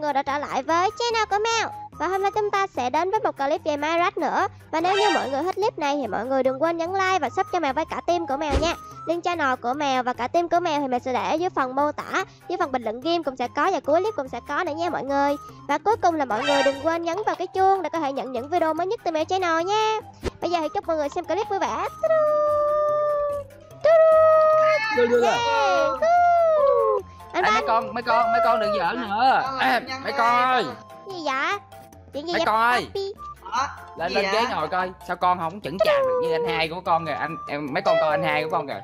người đã trở lại với channel của Mèo Và hôm nay chúng ta sẽ đến với một clip về Minecraft nữa. Và nếu như mọi người thích clip này thì mọi người đừng quên nhấn like và sub cho Mèo với cả team của Mèo nha. Link channel của Mèo và cả team của Mèo thì Mèo sẽ để dưới phần mô tả. Dưới phần bình luận game cũng sẽ có và cuối clip cũng sẽ có nữa nha mọi người. Và cuối cùng là mọi người đừng quên nhấn vào cái chuông để có thể nhận những video mới nhất từ Mèo channel nha. Bây giờ thì chúc mọi người xem clip vui vẻ. Đưa đưa Yeah. Anh Ê, mấy con mấy con mấy con đừng giỡn nữa. Ê, nhân mấy con. Ơi gì vậy? Chuyện gì Mấy vậy? con ơi. Đó, lên lên ghế ngồi coi sao con không chững chạc được như anh hai của con kìa. Anh em mấy con coi anh hai của con kìa.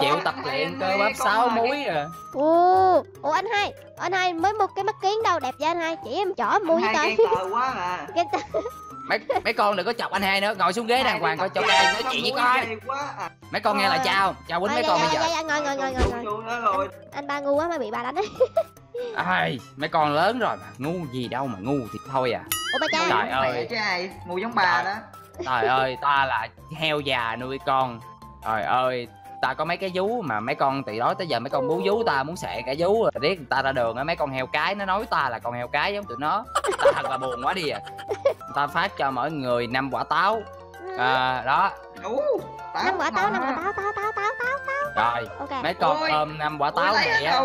Chịu tập luyện cơ bắp sáu múi à. Ồ ủa anh hai anh hai mới mua cái mắt kiến đâu đẹp vậy anh hai? Chỉ em chỗ mua với hai tôi ghen tờ quá à. Ghen tờ. Mấy mấy con đừng có chọc anh hai nữa ngồi xuống ghế đàng hoàng coi cho cây nói chuyện với quá à. mấy con nghe lời cha không cha quýnh Ờ, mấy dạ, con dạ, bây giờ. dạ, dạ, ngồi ngồi ngồi ngồi. Anh ba ngu quá mới bị bà đánh ấy ai mấy con lớn rồi mà ngu gì đâu mà ngu thì thôi à. Ủa ba cha? Trời ơi. Mẹ chứ ai mù giống bà đó. trời ơi ta là heo già nuôi con. Trời ơi ta có mấy cái vú mà mấy con từ đó tới giờ mấy con bú vú ta muốn xẹ cả vú rồi riết người ta ra đường á mấy con heo cái nó nói ta là con heo cái giống tụi nó ta thật là buồn quá đi à ta phát cho mỗi người năm quả táo à, đó Ú, táo năm quả táo năm quả táo táo táo táo táo rồi ok mấy con Ôi. ôm năm quả táo lấy này á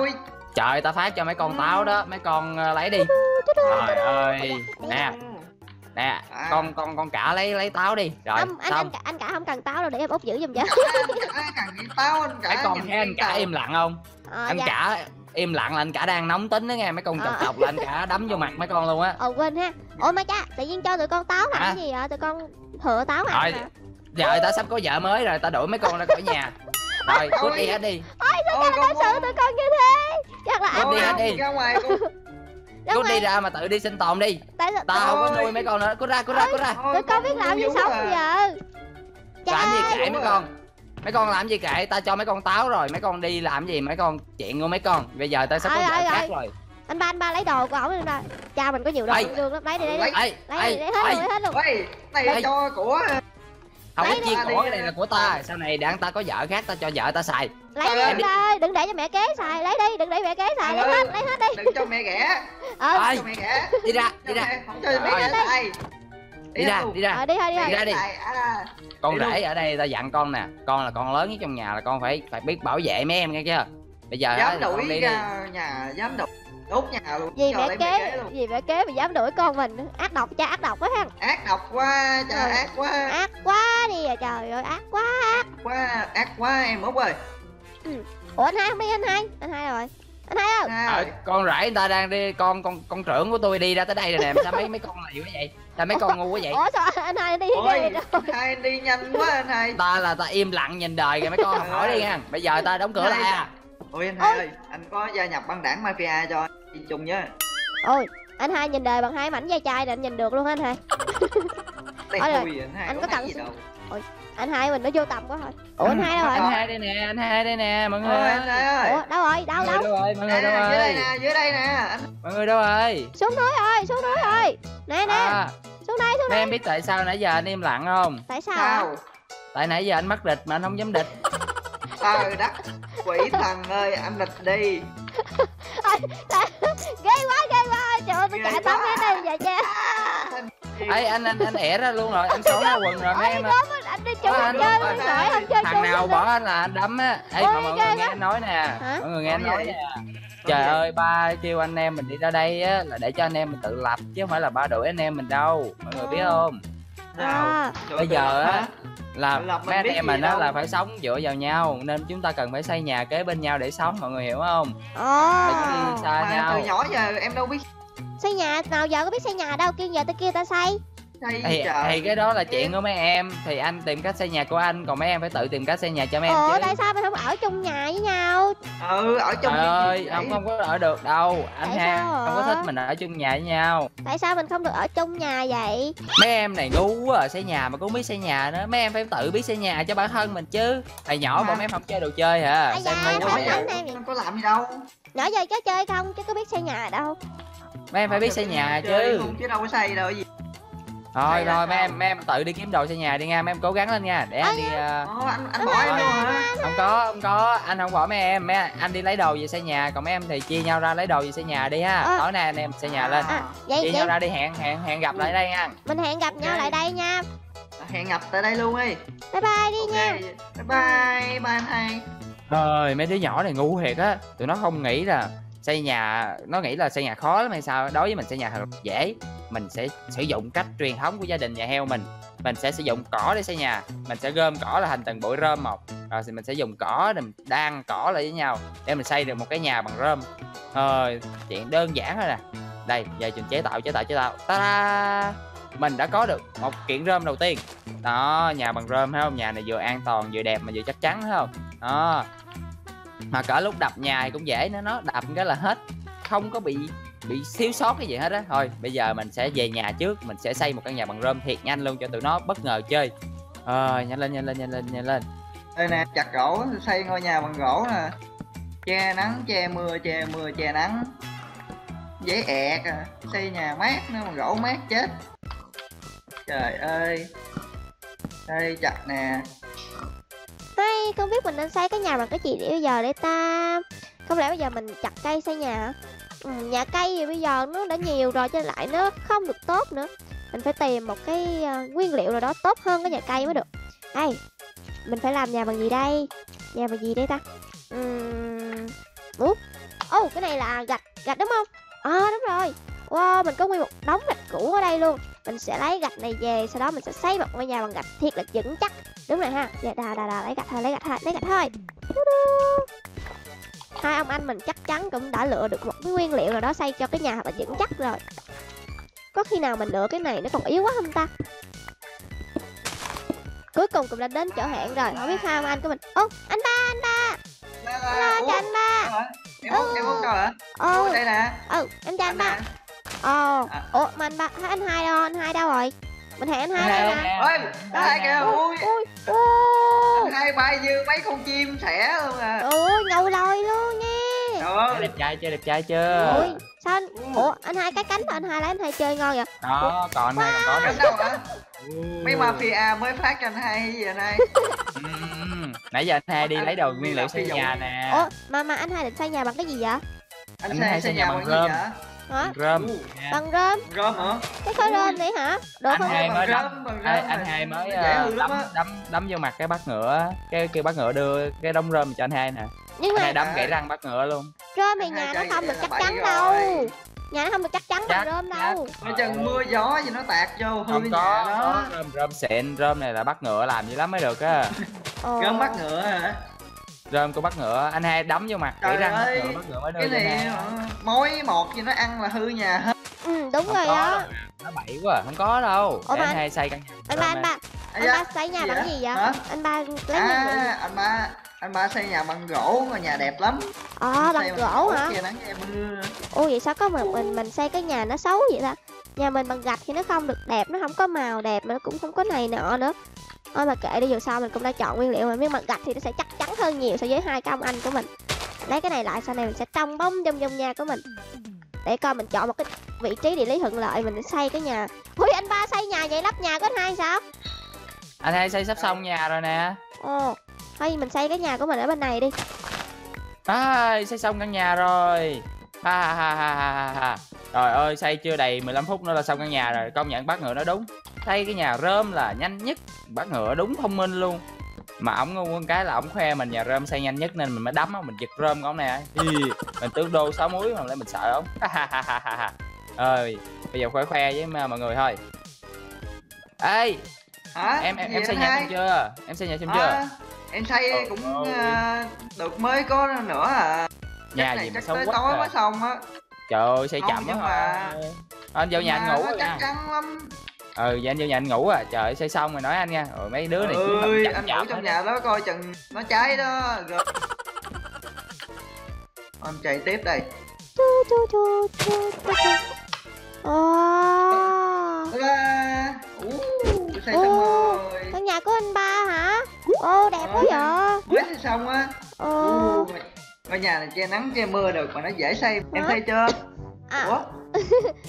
trời ta phát cho mấy con táo đó mấy con ờ, lấy đi trời ơi nè nè À. con con con cả lấy lấy táo đi. Rồi không anh anh xong cả anh cả không cần táo đâu để em út giữ giùm cho Ai cần cái táo anh cả con nhìn thấy anh cả im lặng không? Ờ anh dạ. cả im lặng là anh cả đang nóng tính đó nghe mấy con chọc Ờ. chọc là anh cả đấm vô mặt mấy con luôn á. Ồ quên ha. Ủa ma cha tự nhiên cho tụi con táo Hả? cái gì vậy? Tụi con thừa táo Rồi. ăn hả? giờ ta sắp có vợ mới rồi ta đuổi mấy con ra khỏi nhà. Rồi cút đi hết đi. Ôi, con đối xử tụi con như thế? Chắc là anh đi, hết đi. ra ngoài con Đúng cút đi ra mà tự đi sinh tồn đi. Tại sao ta không có Ôi. nuôi mấy con nữa. Cút ra cút ra cút ra. tụi con biết làm gì sống bây giờ. Làm gì kệ mấy con? Mấy con làm gì kệ? Ta cho mấy con táo rồi. Mấy con đi làm gì? Mấy con chuyện của mấy con. Bây giờ ta sắp có vợ rồi, khác rồi. anh ba anh ba lấy đồ của ổng đi ra cha mình có nhiều đồ Ê. đường lắm. Lấy đi lấy đi. Lấy. đi lấy hết luôn lấy hết luôn. Này là cho của không có chia đi. của cái này là của ta. Sau này đặng ta có vợ khác ta cho vợ ta xài lấy đi ba ơi đừng để cho mẹ kế xài lấy đi đừng để mẹ kế xài lấy hết lấy hết đi. Đừng cho mẹ ghẻ. Ờ. Cho mẹ ghẻ. Đi ra đi ra. mẹ- không cho mẹ Rồi. ghẻ ai đi ra đi ra. Ờ đi thôi đi ra. đi. à, con Đi luôn. rể ở đây ta dặn con nè con là con lớn nhất trong nhà là con phải phải biết bảo vệ mấy em nghe chưa? Bây giờ dám con đuổi đi đi. ra nhà dám đuổi đốt nhà luôn. Gì cho mẹ lấy kế luôn. gì mẹ kế mà dám đuổi con mình? Ác độc cha ác độc quá ha. Ác độc quá trời Rồi. ác quá. Ác quá đi à trời ơi ác quá ác quá ác quá em út ơi ủa anh hai không đi anh hai? Anh hai rồi. Anh hai ơi à, Ờ, con rể người ta đang đi con con con trưởng của tôi đi ra tới đây rồi nè. Sao mấy mấy con này quá vậy? Sao mấy con ngu quá vậy? Ủa sao anh hai đi ôi ghê rồi hai anh đi nhanh quá anh hai. Ta là ta im lặng nhìn đời kìa mấy con. Hỏi đi nha bây giờ ta đóng cửa lại à. Ôi anh hai ơi anh có gia nhập băng đảng mafia cho anh đi chung nhá ôi anh hai nhìn đời bằng hai mảnh da chai này anh nhìn được luôn anh hai. Ôi, vui anh hai anh có cần gì đâu anh hai mình nó vô tầm quá thôi ủa anh hai đâu anh rồi? hai đây nè anh hai đây nè mọi người anh hai ơi. Ủa đâu rồi? Đâu mọi người đâu? đâu rồi? Mọi người đâu dưới đây rồi? nè dưới đây nè. Anh mọi người đâu rồi? Xuống núi rồi xuống núi rồi. Nè nè. À. Xuống đây xuống mấy em biết tại sao nãy giờ anh im lặng không? Tại sao tại nãy giờ anh mắc địch mà anh không dám địch. Trời đất quỷ thần ơi anh lịch đi. Ghê quá ghê quá. Trời ơi tôi chạy tắm cái này vậy cha ấy anh anh anh ẻ ra luôn rồi anh xón ra quần rồi mấy em á, anh đi Ôi, anh anh- chơi không nổi không chơi thằng chung nào bỏ anh là anh đấm á. Ê mà mọi người nghe anh nói nè. Mọi người nghe anh Nói nè. Trời ơi ba kêu anh em mình đi ra đây á là để cho anh em mình tự lập chứ không phải là ba đuổi anh em mình đâu. Mọi người biết không? Nào à, bây giờ á là mấy anh em mình á đâu. là phải sống dựa vào nhau. Nên chúng ta cần phải xây nhà kế bên nhau để sống mọi người hiểu không? Phải đi xa mà nhau. từ nhỏ giờ em đâu biết. Xây nhà nào giờ có biết xây nhà đâu kêu giờ tới kia ta xây xây thì, trời. thì cái đó là chuyện của mấy em. Thì anh tìm cách xây nhà của anh còn mấy em phải tự tìm cách xây nhà cho mấy em ủa chứ. tại sao mình không ở chung nhà với nhau? Ừ ở trong trời ơi không không có ở được đâu anh Tại ha. sao không có thích mình ở chung nhà với nhau. Tại sao mình không được ở chung nhà vậy? Mấy em này ngu quá à, xây nhà mà cũng không biết xây nhà nữa. Mấy em phải tự biết xây nhà cho bản thân mình chứ. Hồi nhỏ Mà- bọn em không chơi đồ chơi hả? Sao da, ngu quá em. Có làm gì đâu. Nhỏ giờ có chơi không chứ có biết xây nhà đâu. Mấy em phải biết xây nhà chứ. Không chứ đâu có xây đâu gì Thôi rồi mấy em mấy em tự đi kiếm đồ xây nhà đi nha, mấy em cố gắng lên nha. Để anh đi ờ, anh anh bỏ em luôn hả? không có không có anh không bỏ mấy em mấy anh đi lấy đồ về xây nhà còn mấy em thì chia nhau ra lấy đồ về xây nhà đi ha. Ờ. tối nay anh em xây nhà lên À, vậy chia nhau ra đi hẹn hẹn hẹn gặp lại đây nha. Mình hẹn gặp nhau lại đây nha. Hẹn gặp tại đây luôn đi. Bye bye đi nha. bye bye bye anh hai. Trời mấy đứa nhỏ này ngu thiệt á Tụi nó không nghĩ là xây nhà, Nó nghĩ là xây nhà khó lắm hay sao Đối với mình xây nhà thật dễ. Mình sẽ sử dụng cách truyền thống của gia đình nhà heo mình. Mình sẽ sử dụng cỏ để xây nhà. Mình sẽ gom cỏ là thành từng bụi rơm một. Rồi thì mình sẽ dùng cỏ để mình đan cỏ lại với nhau Để mình xây được một cái nhà bằng rơm. Thôi, chuyện đơn giản thôi nè. Đây, giờ trình chế tạo chế tạo chế tạo. Ta-da! Mình đã có được một kiện rơm đầu tiên. Đó, nhà bằng rơm, thấy không? Nhà này vừa an toàn, vừa đẹp mà vừa chắc chắn, thấy không? Đó mà cả lúc đập nhà thì cũng dễ nữa, nó đập cái là hết. Không có bị bị thiếu sót cái gì hết á. Thôi, bây giờ mình sẽ về nhà trước, mình sẽ xây một căn nhà bằng rơm thiệt nhanh luôn cho tụi nó bất ngờ chơi. Ờ nhanh lên nhanh lên nhanh lên nhanh lên. Đây nè, chặt gỗ, xây ngôi nhà bằng gỗ nè. Che nắng, che mưa che mưa, che nắng. Dễ ẹt à xây nhà mát nữa mà gỗ mát chết. Trời ơi. Đây, chặt nè hay không biết mình nên xây cái nhà bằng cái gì để bây giờ để ta không lẽ bây giờ mình chặt cây xây nhà hả? ừ, nhà cây thì bây giờ nó đã nhiều rồi cho lại nó không được tốt nữa. Mình phải tìm một cái uh, nguyên liệu nào đó tốt hơn cái nhà cây mới được. Đây mình phải làm nhà bằng gì đây? Nhà bằng gì đây ta? Ừm, ủa ô cái này là gạch gạch đúng không? À đúng rồi. Wow mình có nguyên một đống gạch cũ ở đây luôn mình sẽ lấy gạch này về sau đó mình sẽ xây một ngôi nhà bằng gạch thiệt là vững chắc. Đúng rồi ha. Dạ đà đà đà lấy gạch thôi lấy gạch thôi lấy gạch thôi. Hai ông anh mình chắc chắn cũng đã lựa được một cái nguyên liệu nào đó xây cho cái nhà thật là vững chắc rồi. Có khi nào mình lựa cái này nó còn yếu quá không ta? Cuối cùng cũng đã đến chỗ hẹn rồi không biết hai ông anh của mình ô anh ba anh ba. Là- lo là- cho anh ba. hả? em hút em hút đâu hả? Ô Ủa, đây nè. Ừ em cho anh ba ồ À. ủa mà anh ba anh hai đâu anh hai đâu rồi mình hẹn anh hai đây nè ôi hai kìa ui ui ô anh hai bay như mấy con chim sẻ luôn à ôi ngầu lòi luôn nha trời Chơi ơi đẹp trai chơi đẹp trai chưa ui sao anh ủa anh hai cái cánh mà anh hai lấy anh hai chơi ngon vậy đó còn này còn có cánh được đâu hả mấy mafia mới phát cho anh hai cái gì anh hai Ừm, nãy giờ anh hai đi Anh lấy đồ nguyên liệu xây nhà nè ủa mà mà anh hai định xây nhà bằng cái gì vậy anh Anh hai xây nhà nhà bằng bằng gì rơm. Hả? Rơm bằng rơm rơm hả? Cái khối rơm này hả? Được anh không? hai bằng mới rơm, đâm bằng anh, rơm anh này. hai mới lắm đấm đấm đấm vô mặt cái bát ngựa cái kêu bát ngựa đưa cái đống rơm cho anh hai nè. Nhưng anh mà hai đấm À. gãy răng bát ngựa luôn. Rơm hai nhà nó không được chắc chắn rồi. đâu. Nhà nó không được chắc chắn bằng Chắc, rơm chắc. đâu. Nó chừng mưa gió gì nó tạt vô hư không nhà có, đó. rơm rơm xịn rơm này là bắt ngựa làm dữ lắm mới được á. Rơm bắt ngựa hả rơm của bắt ngựa anh hai đấm vô mặt. Trời răng ơi, ngựa bắt ngựa mới đưa cái anh này mối một gì nó ăn là hư nhà hết. Ừ đúng không rồi đó nó bậy quá à, không có đâu. Ủa để anh anh- hai xây căn nhà anh ba anh này. ba Ây anh ba xây nhà bằng gì vậy? Hả? anh ba lấy à anh ba anh ba xây nhà bằng gỗ mà nhà đẹp lắm. Ờ bằng gỗ hả? ủa vậy sao có mà mình mình xây cái nhà nó xấu vậy ta? Nhà mình bằng gạch thì nó không được đẹp nó không có màu đẹp mà nó cũng không có này nọ nữa thôi mà kệ đi dù sao mình cũng đã chọn nguyên liệu mà nhưng mà gạch thì nó sẽ chắc chắn hơn nhiều so với hai cái ông anh của mình. Lấy cái này lại sau này mình sẽ trồng bông trong trong nhà của mình. Để coi mình chọn một cái vị trí địa lý thuận lợi mình xây cái nhà. Ui anh ba xây nhà vậy? Lắp nhà của anh hai sao? Anh hai xây sắp xong nhà rồi nè. Ồ thôi mình xây cái nhà của mình ở bên này đi. À, xây xong căn nhà rồi ha ha ha ha ha trời ơi xây chưa đầy 15 phút nữa là xong căn nhà rồi. Công nhận bác ngựa nói đúng. Xây cái nhà rơm là nhanh nhất. Bác ngựa đúng thông minh luôn. Mà ổng ngu con cái là ổng khoe mình nhà rơm xây nhanh nhất nên mình mới đấm ổng mình giật rơm của ổng nè. Mình tướng đô sáu muối mà lại mình sợ ổng. Ơi bây giờ khoe khoe với mọi người thôi. Ê hả? em em em xây nhà xong chưa? Em xây nhà xong chưa? À, em xây cũng à, được mới có nữa à nhà này gì mà xấu quá tối à. mới xong á. Trời ơi xây chậm quá nhưng mà mà- anh vô nhà anh ngủ chắc nha chắn lắm. Ừ vậy anh vô nhà anh ngủ à. Trời ơi, xây xong rồi nói anh nha. Rồi mấy đứa này cứ ơi anh ngủ trong nhà đó coi chừng nó cháy đó. Rồi. Em chạy tiếp đây. Xây Ô. xong rồi. căn nhà của anh ba hả? Ô đẹp quá Ờ. vậy. mới xây xong á. Ồ. Ú, ngôi nhà này che nắng che mưa được mà nó dễ xây em xây chưa? À. Ủa?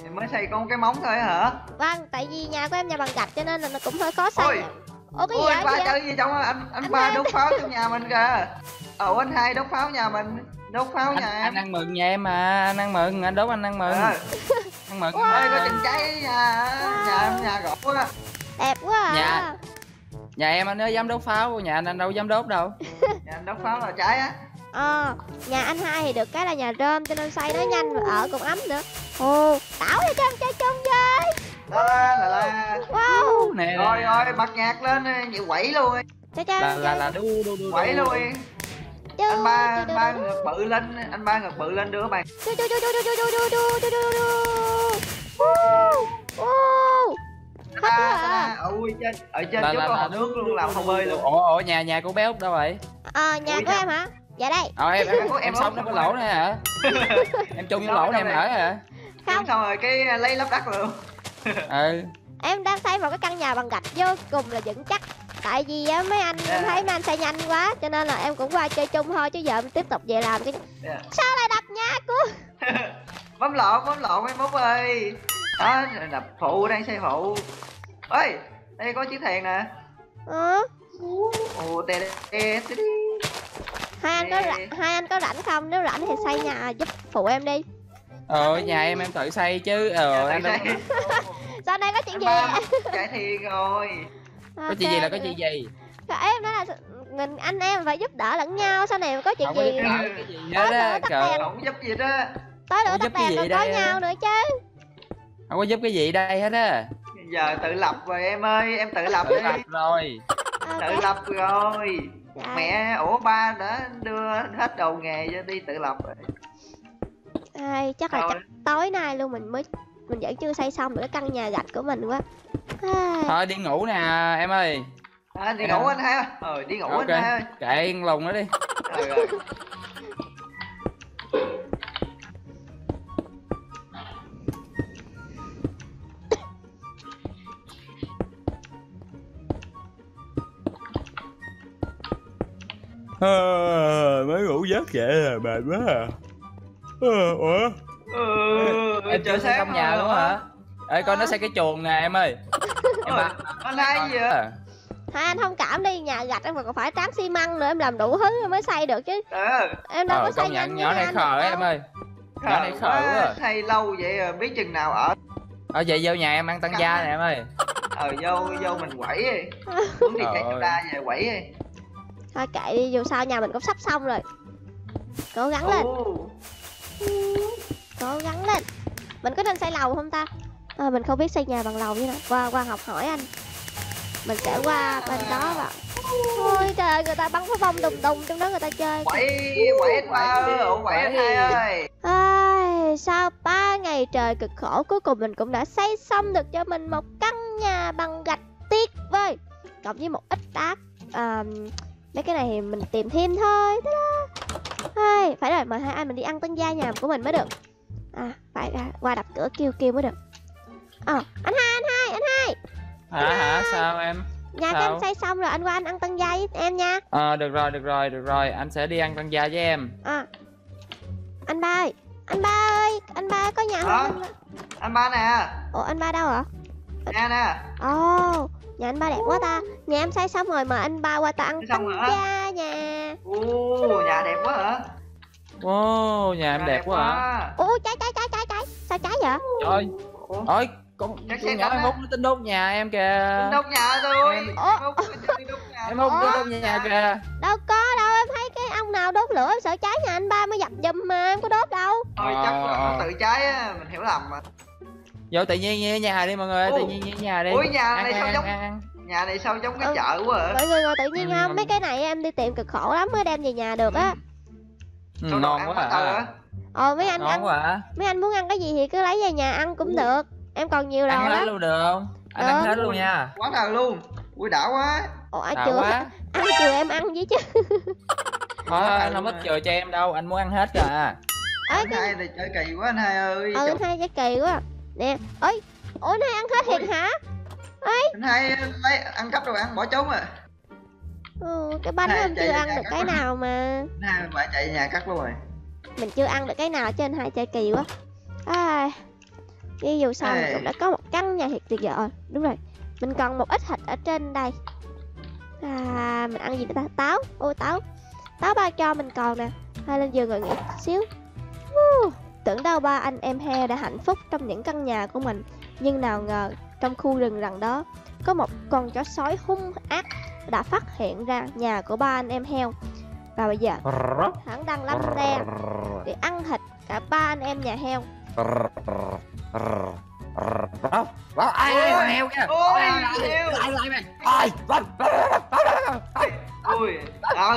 Em mới xây có một cái móng thôi hả? Vâng tại vì nhà của em nhà bằng gạch cho nên là nó cũng hơi khó xây Ôi. ủa cái gì Ôi anh ba Gì vậy? chơi gì trong anh anh Anh ba đốt pháo trong nhà mình kìa. Ồ anh hai đốt pháo nhà mình. Đốt pháo anh, nhà anh em ăn mừng nhà em mà. Anh ăn mừng anh đốt anh ăn mừng. Ờ, ăn mừng. Wow. Ê có chừng cháy nhà Nhà em nhà gỗ á. Đẹp quá à. Dạ. nhà em anh mới dám đốt pháo. Nhà anh anh đâu dám đốt đâu. Nhà anh đốt pháo là cháy á ờ nhà anh hai thì được cái là nhà rơm cho nên xây nó nhanh và ở cũng ấm nữa ồ tảo đi cho em chơi chung với La la wow nè Rồi rồi bật nhạc lên vậy quẩy luôn cho cho là là là đu đu đu Quẩy đu. luôn Anh ba anh ba ngực bự lên Anh ba ngực bự lên đưa bạn chu, chu, chu, chu, chu, chu. Woo, woo. Hết Ta rồi à. Ui trên Ở trên là chỗ là có nước luôn làm hồ bơi luôn ủa ủa nhà nhà của bé út đâu vậy ờ nhà của dạ. em hả dạ đây. Ờ em em, Em trong xong cái rồi. lỗ này hả? em chung cái lỗ này em này. ở hả? Không. Xong rồi cái à, lấy lắp đất luôn. Ừ. Em đang xây một cái căn nhà bằng gạch vô cùng là vững chắc. Tại vì á mấy anh em Dạ. thấy mấy anh xây nhanh quá cho nên là em cũng qua chơi chung thôi chứ giờ em tiếp tục về làm chứ. Dạ. sao lại đập nhà của Bấm lộn bấm lộn em bút ơi. Đó đập phụ đang xây phụ. Ơi đây có chiếc thuyền nè. Ờ Ồ tè tè tè tè hai anh có rảnh hai anh có rảnh không? Nếu rảnh thì xây nhà giúp phụ em đi. Ờ nhà em em tự xây chứ. Ờ anh đâu xây. Sau này có chuyện gì chạy thiền rồi. Có chuyện gì là có chuyện gì? Em nói là mình anh em phải giúp đỡ lẫn nhau. Sau này có chuyện không có gì? đỡ cái gì Có hết á nữa. Không giúp gì đó tới Ủa, tắt giúp cái đèn gì còn có đây? nhau nữa chứ. Không có giúp cái gì đây hết á. Giờ tự lập rồi em ơi Em tự lập tự đi. lập rồi. Tự lập rồi Dạ. Mẹ ủa ba đã đưa hết đầu nghề cho đi tự lập rồi Ai, chắc là Rồi. chắc tối nay luôn mình mới mình vẫn chưa xây xong được cái căn nhà gạch của mình quá Ai, thôi đi ngủ nè em ơi à, đi ngủ anh hai ơi ờ đi ngủ Ok. anh hai ơi kệ lùng nó đi rồi, rồi. Ờ, mới ngủ giấc vậy là mệt quá à. Ờ, ủa? Ừ, em chưa xây sáng trong nhà luôn hả? ê coi nó xây cái chuồng nè em ơi. Em ba anh hai gì vậy? À. hai anh thông cảm đi nhà gạch em còn phải tráng xi măng nữa em làm đủ thứ mới xây được chứ. Ờ. Em đâu ờ có xây nhanh nhỏ này khờ em ơi. Nhỏ này khờ quá à. thay lâu vậy rồi biết chừng nào ở ở vậy vô nhà em ăn tăng gia nè em ơi. Ờ vô vô mình quẩy đi. Muốn thì chạy ta về quẩy đi thôi kệ đi dù sao nhà mình cũng sắp xong rồi. Cố gắng lên. Cố gắng lên. Mình có nên xây lầu không ta? À, mình không biết xây nhà bằng lầu như nào. Qua qua học hỏi anh. Mình sẽ qua bên đó và thôi trời ơi, người ta bắn pháo bông đùng đùng trong đó người ta chơi. Quẩy quẩy anh ba ơi ủa quẩy anh hai ơi. Ai, sau 3 ngày trời cực khổ cuối cùng mình cũng đã xây xong được cho mình một căn nhà bằng gạch tuyệt vời. Cộng với một ít đá à, mấy cái này thì mình tìm thêm thôi. Ta-da. Ai, phải rồi mời hai anh mình đi ăn tân gia nhà của mình mới được. À phải ra qua đập cửa kêu kêu mới được. Ờ anh hai anh hai anh hai. Hả hả sao em? Nhà Sao? em xây xong rồi anh qua anh ăn tân gia với em nha. Ờ được rồi được rồi được rồi. Anh sẽ đi ăn tăng gia với em. À anh ba ơi anh ba ơi anh ba có nhà Hả? không? Anh ba? anh ba nè. Ủa anh ba đâu ạ nè nè. Ồ, nhà anh ba đẹp quá ta. Nhà em xây xong rồi mời anh ba qua ta ăn xong rồi gia nha Ồ, nhà đẹp quá hả? Wow nhà em Nhà đẹp quá hả? Ủa cháy cháy cháy cháy cháy Sao cháy vậy? trời ơi con Chắc con nhỏ em á. út nó tính đốt nhà em kìa. Đốt nhà tôi. Em- Ủa? Em út đi đốt nhà em út Ủa? nó đốt nhà kìa. Đâu có đâu em thấy cái ông nào đốt lửa em sợ cháy nhà anh ba mới dập giùm mà em có đốt đâu. Thôi chắc là Ờ. nó tự cháy á, mình hiểu lầm mà vô tự nhiên như nhà đi mọi người ơi, tự nhiên như nhà đi. Ui, nhà ăn, này ăn, sao ăn, giống- ăn, ăn. Nhà này sao giống cái Ừ. chợ quá à Mọi người ngồi tự nhiên không Mấy cái này em đi tìm cực khổ lắm mới đem về nhà được á. Ừ, đồ ngon ăn quá à? Ồ mấy anh ngon ăn quá à. Mấy anh muốn ăn cái gì thì cứ lấy về nhà ăn cũng được Em còn nhiều ăn đồ hết lắm. luôn được không? Anh ăn Được. hết luôn nha. Quá trời luôn. Ui đã quá. Đã chưa? quá. Ăn chưa em ăn với chứ. Thôi anh không ít à. chừa cho em đâu anh muốn ăn hết rồi à. Ê Anh hai này chơi kỳ quá anh hai ơi. Ừ anh hai trái kỳ quá Nè ơi Ủa anh hai ăn hết thiệt hả? Anh hai lấy ăn cắp đồ ăn bỏ trốn à? Ừ, Cái bánh Hai chạy chưa ăn được cái nào mà. Anh hai phải chạy nhà cắt luôn rồi. Mình chưa ăn được cái nào anh hai chơi kỳ quá. Ai. Chứ dù sao mình cũng đã có một căn nhà thiệt tuyệt vời. Ờ, Đúng rồi. Mình còn một ít thịt ở trên đây. À, Mình ăn gì nữa ta? Táo. Ô táo. Táo ba cho mình còn nè. Thôi lên giường ngồi nghỉ xíu. Tưởng đâu ba anh em heo đã hạnh phúc trong những căn nhà của mình. Nhưng nào ngờ trong khu rừng rằng đó Có một con chó sói hung ác đã phát hiện ra nhà của ba anh em heo Và bây giờ hắn đang lăn re để ăn thịt cả ba anh em nhà heo ai ai heo kìa. Ôi, Ai, ai, heo. lại lại mày. Ai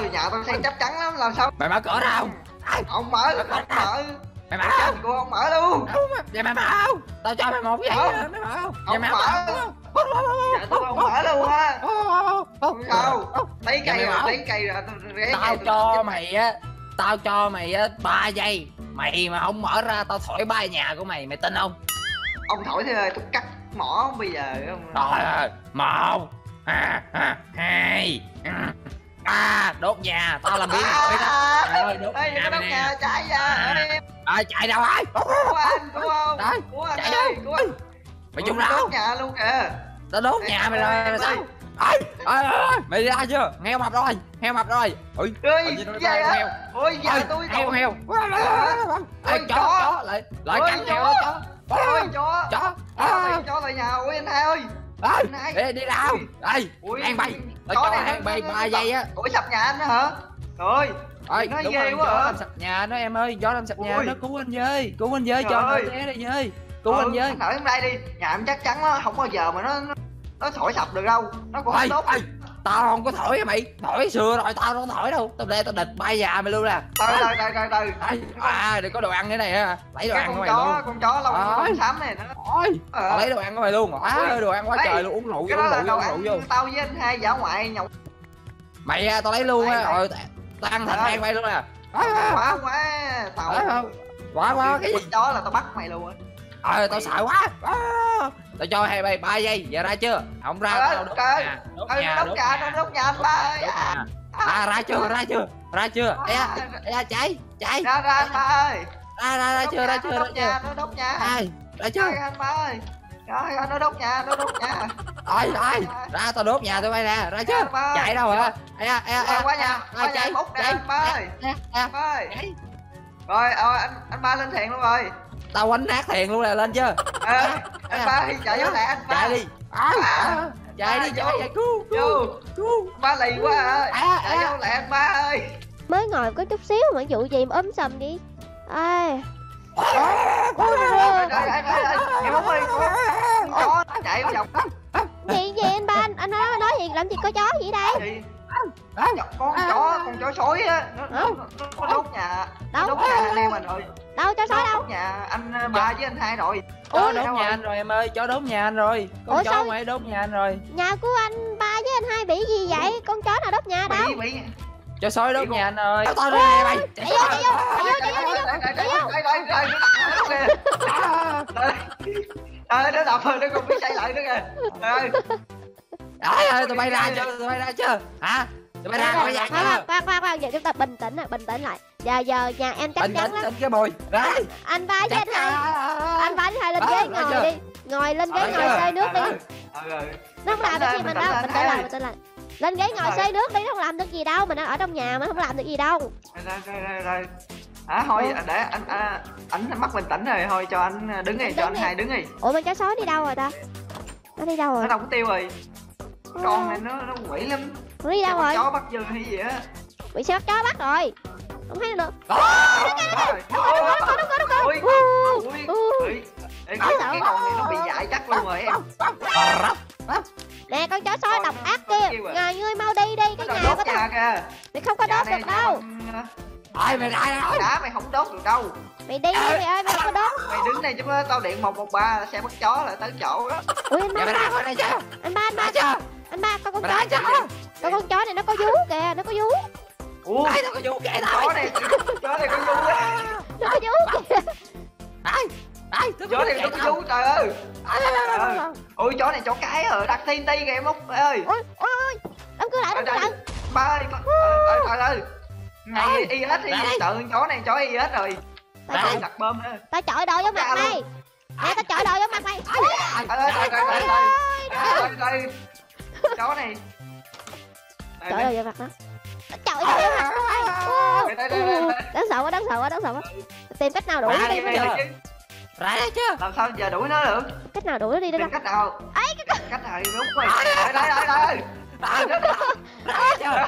rồi nhà tao xây chắc chắn lắm làm sao? Mày mở cửa ra không? Ông mở ông mở mày mở không? của ông mở luôn. Vậy mày mở không? Tao cho mày một Không. nữa mày mở không? Ông vậy mày mở. nhà tôi ông mở luôn á. không lấy Dạ, cây rồi lấy cây rồi tao cho mày á tao cho mày á ba giây. Mày mà không mở ra tao thổi ba nhà của mày mày tin không? Ông thổi thế ơi tôi cắt mỏ bây giờ ông- rồi ơi một à, à, hai ba đốt nhà tao làm biến nổi đó À, Trời ơi, đốt nhà nhà chạy ra à, chạy đâu ai? Của anh của ông. Đấy, của anh chạy ơi đâu? của anh. Mày chung đâu nhà luôn kìa. Tao đốt nhà mày rồi mày. sao? Ơi ơi mày ra chưa? Heo mập rồi heo mập rồi. Ui ơi heo á heo. Ôi nhà tôi heo heo. Ôi, chó chó. lại lại cắn heo chó. ôi chó. chó. Chó lại nhà ôi anh hai ơi. Ê, đi đâu đây hang bay. Tao cho nó- bay ba giây á. ủa sập nhà anh hả? Rồi ơi Nói đúng ghê rồi quá gió hả? làm sập nhà nó em ơi gió làm sập nhà Ui. nó cứu anh với cứu anh với cho nó ơi. té đây với cứu ừ, anh với đợi em đây đi nhà em chắc chắn nó không bao giờ mà nó nó, nó thổi sập được đâu nó còn ơi không tốt. ơi tao không có thổi hả mày thổi xưa rồi tao đâu có thổi đâu tao để tao địch bay già mày luôn nè. Từ từ từ từ từ. Ê, à để có đồ ăn thế này á lấy đồ cái ăn của con mày chó luôn. con chó Ôi. lông xám này nó ôi ờ, tao lấy đồ ăn của mày luôn ơi đồ ăn quá Ê, trời luôn uống rượu uống rượu vô uống rượu vô. ăn tao với anh hai giả ngoại nhậu. Mày à, tao lấy luôn á rồi Trời ơi. hang mày luôn nè quá quá tao Phải không? quá quá cái gì? chó là tao bắt mày luôn á. Ờ tao sợ quá. À, tao cho hai bay ba giây giờ ra chưa? Không ra ơi, tao đốt ơi. nhà đốt Ê, nhà đốt nhà đốt anh ba ơi đốt à, à ra chưa ra chưa ra chưa? Ê À, ê à, chạy chạy ra ra anh ba ơi. Ra ra ra Đốt chưa ra chưa ra đốt chưa nhà nó đốt nhà. Ra chưa? Anh ba ơi. Ơi, nó đốt nhà, nó đốt nhà rồi rồi ra tao đốt nhà tụi bay nè ra chưa Anh ba ơi. chạy đâu hả? Ê ê ê Qua- qua nhà, qua nhà chạy chạy. anh ba ơi. Anh ba ơi chạy. Rồi, ờ, anh anh ba lên thiền luôn rồi. Tao quánh nát thiền luôn nè lên chưa Ờ, Anh ba đi chạy vô lẹ anh ba chạy đi. Chạy đi chạy chạy cứu cứu ba lì quá à Chạy vô lẹ anh ba ơi. Mới ngồi có chút xíu mà vụ gì mà ốm sầm đi Ai Ôi Trời trời ơi, trời ơi, trời ơi, em không ơi Con chó nó vòng Gì anh ba anh, anh nói, nói gì làm gì có chó gì đây À, Con chó, con chó sói á Nó, nó, nó, nó đốt nhà Nó Đâu đốt nhà anh em mình rồi đâu cho sói đâu đốt nhà anh ờ, ba với anh hai rồi chó Ôi, đốt nhà rồi? anh rồi em ơi chó đốt nhà anh rồi con Ủa, chó sao- mày đốt nhà anh rồi Nhà của anh ba với anh hai bị gì vậy Con chó nào đốt nhà đâu Bị, bị chó sói đốt Bị nhà anh rồi tao đi mày Chạy vô chạy vô chạy vô chạy vô chạy vô Trời nó đập rồi, nó còn biết xây lại nữa kìa. Trời ơi, Trời ơi, tụi bay ra chưa, tụi bay ra chưa? Hả? Tụi bay ra, tụi bay ra khoan khoan khoan giờ chúng ta bình tĩnh lại bình tĩnh lại. Giờ giờ nhà em chắc Bình chắn lắm. cái bồi, ra. Anh ba với anh hai. Anh ba với hai lên Ờ, ghế ngồi đi. Ngồi lên ghế Ờ, ngồi xơi nước đi. Ờ, ờ, nó không làm được gì mình đâu mình làm ơi. mình tự làm lên ghế ngồi Rồi. xơi nước đi nó không làm được gì đâu mình đang ở trong nhà mà không làm được gì đâu. Rồi, rồi, rồi, Hả, thôi, để anh, à, anh mắc bình tĩnh rồi, thôi cho anh đứng đi, cho anh đi. hai đứng đi. Ủa mà chó sói đi đâu rồi ta? Nó đi đâu rồi? Nó đâu có tiêu rồi. Con này nó, nó quỷ lắm. Nó đi đâu rồi? chó bắt dừng hay gì á. Bị sao chó bắt rồi? Không thấy được. Ê, cái cái con này nó bị dại chắc luôn rồi em. Nè con chó sói độc ác kia. à. ngài ngươi mau đi đi cái nhà của tao. mày không có đốt được đâu. bằng, Ôi, mày ra ờ, rồi đá mày không đốt được đâu. Mày đi đi mày ơi mày không có đốt Mày đứng đây chứ tao điện 113 xe bắt chó lại tới chỗ đó. Ui anh Mày ba ra khỏi đây chưa? anh ba anh ba chưa? anh ba con con Mày chó chưa? con con chó này nó có vú kìa nó có vú. Ủa, Đây, tao có vụ kệ chó này, chó này có vú á. Nó có vú kìa. Đây, đây, Chó này nó có vú, trời ơi. Ôi, Ôi, chó này chó cái rồi, đặt TNT kìa em út ơi. Ôi ôi ôi. Đóng cửa lại đóng cửa lại. Ba ơi, con- trời ơi Này, y hết đi, đây. trời ơi, chó này chó y hết rồi. Tao Trời đặt bơm nữa tao chọi đồ vô mặt mày. Nè tao chọi đồ vô mặt mày. Đây đây đây đây đây đây đây chó này. Đây, chọi đây. đồ vô mặt nó chọi đồ vô mặt nó Đây, đây, đây, đây, đây. đáng sợ quá đáng sợ quá đáng sợ quá. Tìm cách nào đuổi nó đi mới được. ơi. ra đây chứ. Làm sao giờ đuổi nó được? Cách nào đuổi nó đi đó tìm cách nào? Ấy cái cách nào đi đúng rồi. Đây đây đây đây. Ra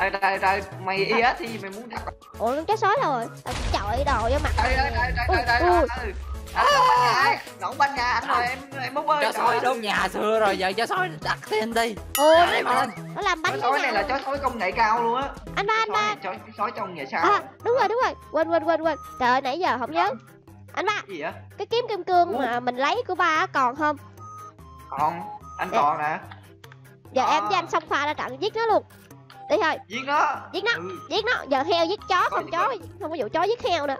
đây đây đây mày ý á thì mày muốn đặt ủa con chó sói đâu rồi. Tao chọi đồ vô mặt đây đây đây đây đây đây đây nổ banh nhà anh rồi em em muốn ơi. Chó sói đốt nhà xưa rồi giờ chó sói đặt đây mà lên. nó làm chó bánh sói cái này là chó sói công nghệ cao luôn á. Anh ba anh sói ba. chó sói trong nhà sao à đúng rồi đúng rồi. Quên quên quên quên. Trời ơi nãy giờ không nhớ. Anh ba gì vậy? cái kiếm kim cương mà mình lấy của ba á còn không? Còn. Anh Dạ. còn nè giờ em À. với anh xông pha ra trận giết nó luôn đi thôi. Giết nó. Giết nó. ừ. giết nó. Giờ heo giết chó Có không chó không có vụ chó giết heo nữa.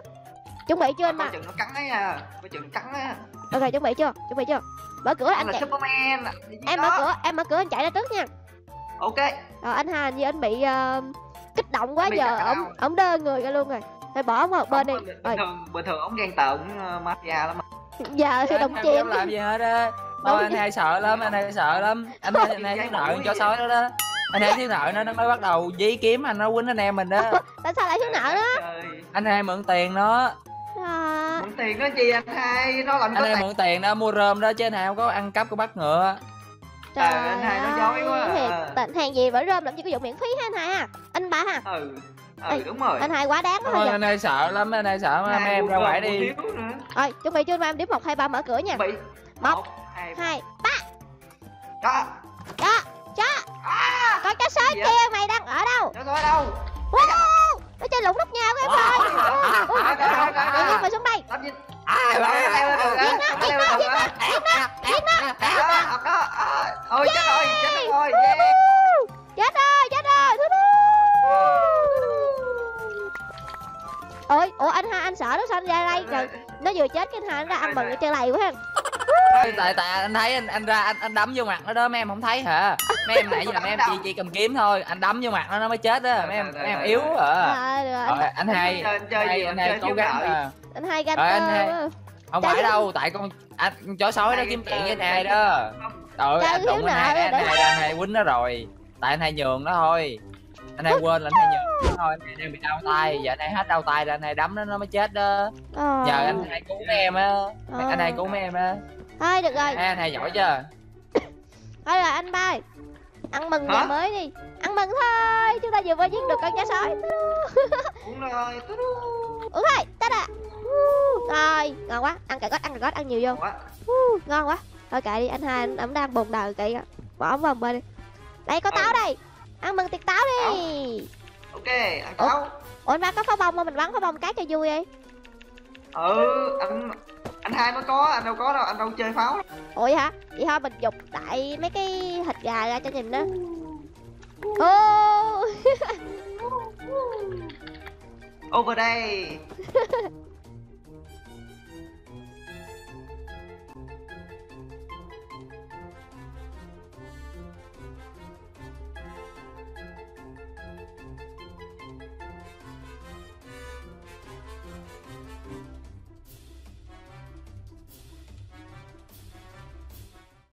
Chuẩn bị chưa anh ba? chừng nó cắn ấy à. Coi chừng cắn á ok chuẩn bị chưa? Chuẩn bị chưa? Mở cửa anh anh là chạy. Superman. Em nó. mở cửa em mở cửa anh chạy ra trước nha. Ok. Rồi anh hà như anh bị ờ, kích động quá giờ ổng ổng đơ người ra luôn rồi. Phải bỏ ông một bên đi. bình, Rồi. bình thường bình thường ông ghen tởn uh, mafia lắm mà. giờ thì đồng chim làm gì hết á? Thôi anh hai sợ lắm anh hai sợ lắm. Anh hai anh hai thiếu nợ con chó sói đó đó anh hai thiếu nợ nó nó mới bắt đầu dí kiếm anh nó quýnh anh em mình đó. Tại sao lại thiếu nợ đó? Anh hai mượn tiền nó. À, mượn tiền nó chi anh hai? Nó làm anh hai mượn tiền đó mua rơm đó chứ anh hai không có ăn cắp của bắt ngựa. Trời À, anh hai nó dối quá à. thiệt tình hàng gì bởi rơm làm gì có vụ miễn phí ha anh hai ha anh ba ha ừ Ê, ừ đúng rồi. anh hai quá đáng quá anh hai sợ lắm anh hai sợ mà Hai em ra ngoài đi. rồi chuẩn bị chưa? Anh ba em đếm một hai ba mở cửa nha. Bị. Một, hai ba. đó. à sói Gì vậy? kia mày đang ở đâu nó nói đâu wow, nó chơi lũng nóc nhà của em rồi tự nhiên mày xuống đây làm gì Nó được á, nó leo lên được á. đó học đó à, ôi chết rồi chết rồi yeah. chết rồi chết rồi ôi ủa anh hai anh sợ nó sao anh ra đây rồi nó vừa chết cái anh hai nó ra ăn mừng cái chơi lầy quá ha tại tại anh thấy anh anh ra anh anh đấm vô mặt nó đó mấy em không thấy hả? Mấy em nãy giờ mấy em chỉ chỉ cầm kiếm thôi anh đấm vô mặt nó nó mới chết á mấy em mấy em yếu à à, rồi, rồi anh, anh hai Chơi- chơi hai gì anh hai chơi cố gắng à. anh hai ganh Rồi, anh tơ hai- quá. không phải đâu tại con anh chó sói nó kiếm chuyện với anh hai đó. Trời anh đụng anh hai anh hai anh hai quýnh nó rồi. Tại anh hai nhường nó thôi. Anh hai quên là anh hai nhường thôi hai đang bị đau tay. Giờ anh hai hết đau tay rồi anh hai đấm nó nó mới chết đó. Ờ. nhờ anh hai cứu mấy em á. Ờ. anh hai cứu mấy em á. Thôi được rồi. Ê, anh hai giỏi chưa? Thôi rồi anh ba ăn mừng Hả? nhà mới đi. Ăn mừng thôi chúng ta vừa mới giết được con chó sói. Uống rồi uống thôi ta đã rồi ngon quá. Ăn cà gót ăn cà gót ăn nhiều vô. Quá. Ngon quá. Thôi kệ đi anh hai anh ổng đang bồn đời kệ bỏ vào bên đi. Đây có táo đây. Ăn mừng tiệc táo đi ok ăn táo ủa anh ba có pháo bông không? Mình bắn pháo bông cái cho vui đi. Ừ anh anh hai mới có anh đâu có đâu anh đâu chơi pháo ủa vậy hả? Vậy thôi mình dục tại mấy cái thịt gà ra cho nhìn đó. Ô. Over đây